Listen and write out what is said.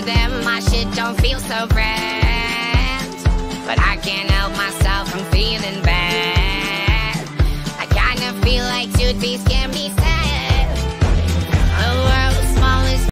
to them, my shit don't feel so grand. But I can't help myself from feeling bad. I kinda feel like toothpaste can be.